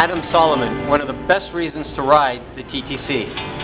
Adam Solomon, one of the best reasons to ride the TTC.